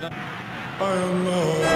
Canada.